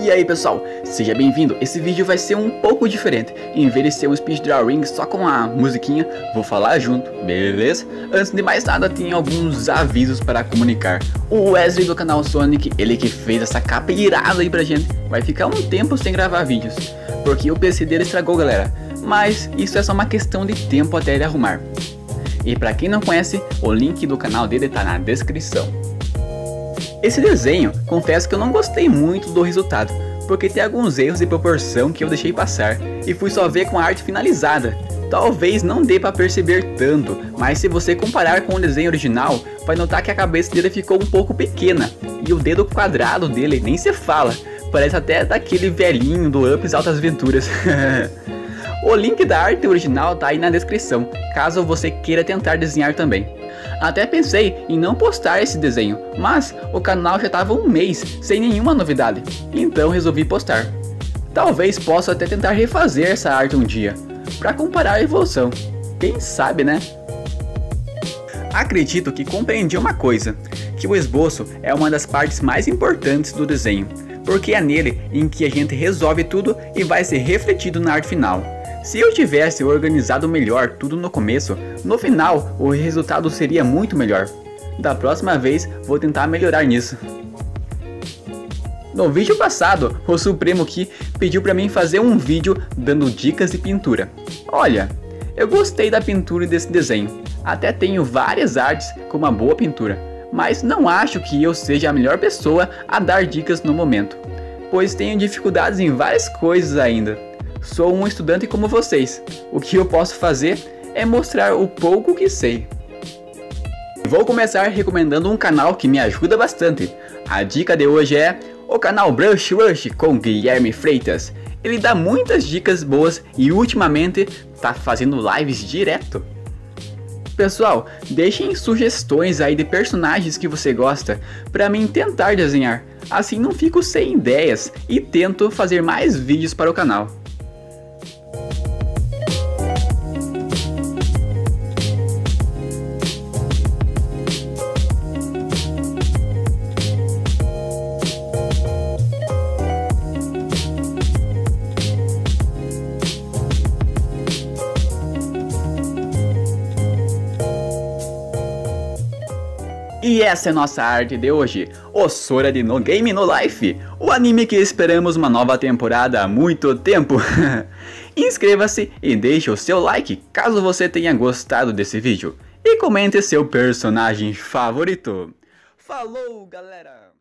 E aí pessoal, seja bem-vindo. Esse vídeo vai ser um pouco diferente. Em vez de ser um speed drawing só com a musiquinha, vou falar junto, beleza? Antes de mais nada, tem alguns avisos para comunicar. O Wesley do canal Sonic, ele que fez essa capa irada aí pra gente, vai ficar um tempo sem gravar vídeos, porque o PC dele estragou, galera. Mas isso é só uma questão de tempo até ele arrumar. E para quem não conhece, o link do canal dele tá na descrição. Esse desenho, confesso que eu não gostei muito do resultado, porque tem alguns erros de proporção que eu deixei passar e fui só ver com a arte finalizada. Talvez não dê para perceber tanto, mas se você comparar com o desenho original, vai notar que a cabeça dele ficou um pouco pequena e o dedo quadrado dele nem se fala, parece até daquele velhinho do Ups Altas Aventuras. o link da arte original tá aí na descrição, caso você queira tentar desenhar também. Até pensei em não postar esse desenho, mas o canal já estava um mês sem nenhuma novidade, então resolvi postar. Talvez possa até tentar refazer essa arte um dia, para comparar a evolução. Quem sabe, né? Acredito que compreendi uma coisa, que o esboço é uma das partes mais importantes do desenho, porque é nele em que a gente resolve tudo e vai ser refletido na arte final. Se eu tivesse organizado melhor tudo no começo, no final o resultado seria muito melhor. Da próxima vez vou tentar melhorar nisso. No vídeo passado, o Supremo Ki pediu para mim fazer um vídeo dando dicas de pintura. Olha, eu gostei da pintura desse desenho, até tenho várias artes com uma boa pintura, mas não acho que eu seja a melhor pessoa a dar dicas no momento, pois tenho dificuldades em várias coisas ainda. Sou um estudante como vocês. O que eu posso fazer é mostrar o pouco que sei. Vou começar recomendando um canal que me ajuda bastante. A dica de hoje é o canal Brush Rush com Guilherme Freitas. Ele dá muitas dicas boas e ultimamente tá fazendo lives direto. Pessoal, deixem sugestões aí de personagens que você gosta para mim tentar desenhar. Assim não fico sem ideias e tento fazer mais vídeos para o canal. you E essa é nossa arte de hoje, o Sora de No Game No Life, o anime que esperamos uma nova temporada há muito tempo. Inscreva-se e deixe o seu like caso você tenha gostado desse vídeo. E comente seu personagem favorito. Falou, galera!